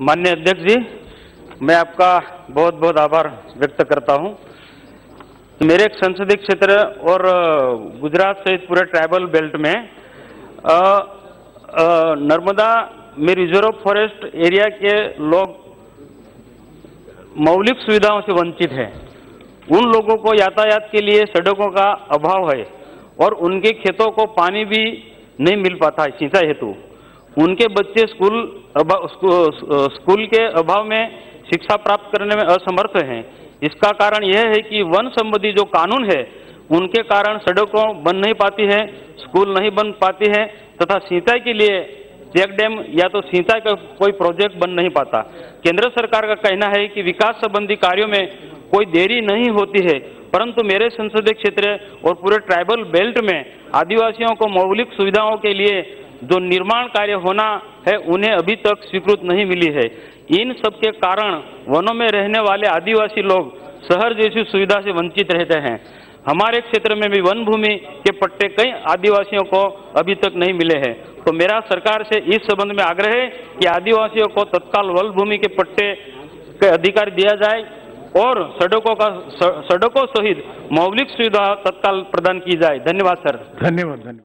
माननीय अध्यक्ष जी, मैं आपका बहुत बहुत आभार व्यक्त करता हूँ। मेरे एक संसदीय क्षेत्र और गुजरात सहित पूरे ट्राइबल बेल्ट में नर्मदा में रिज़र्व फॉरेस्ट एरिया के लोग मौलिक सुविधाओं से वंचित हैं। उन लोगों को यातायात के लिए सड़कों का अभाव है और उनके खेतों को पानी भी नहीं मिल पाता है, सिंचाई हेतु। उनके बच्चे स्कूल स्कूल के अभाव में शिक्षा प्राप्त करने में असमर्थ हैं। इसका कारण यह है कि वन संबंधी जो कानून है, उनके कारण सड़कों बन नहीं पाती है, स्कूल नहीं बन पाती है, तथा सिंचाई के लिए चेक डैम या तो सिंचाई का कोई प्रोजेक्ट बन नहीं पाता। केंद्र सरकार का कहना है कि विकास संबंधी कार्यों में कोई देरी नहीं होती है, परंतु मेरे संसदीय क्षेत्र और पूरे ट्राइबल बेल्ट में आदिवासियों को मौलिक सुविधाओं के लिए जो निर्माण कार्य होना है, उन्हें अभी तक स्वीकृत नहीं मिली है। इन सब के कारण वनों में रहने वाले आदिवासी लोग शहर जैसी सुविधा से वंचित रहते हैं। हमारे क्षेत्र में भी वन भूमि के पट्टे कई आदिवासियों को अभी तक नहीं मिले हैं। तो मेरा सरकार से इस संबंध में आग्रह है कि आदिवासियों को तत्काल वन भूमि के पट्टे के अधिकार दिया जाए और सड़कों का सड़कों सहित मौलिक सुविधा तत्काल प्रदान की जाए। धन्यवाद, सर। धन्यवाद धन्यवाद।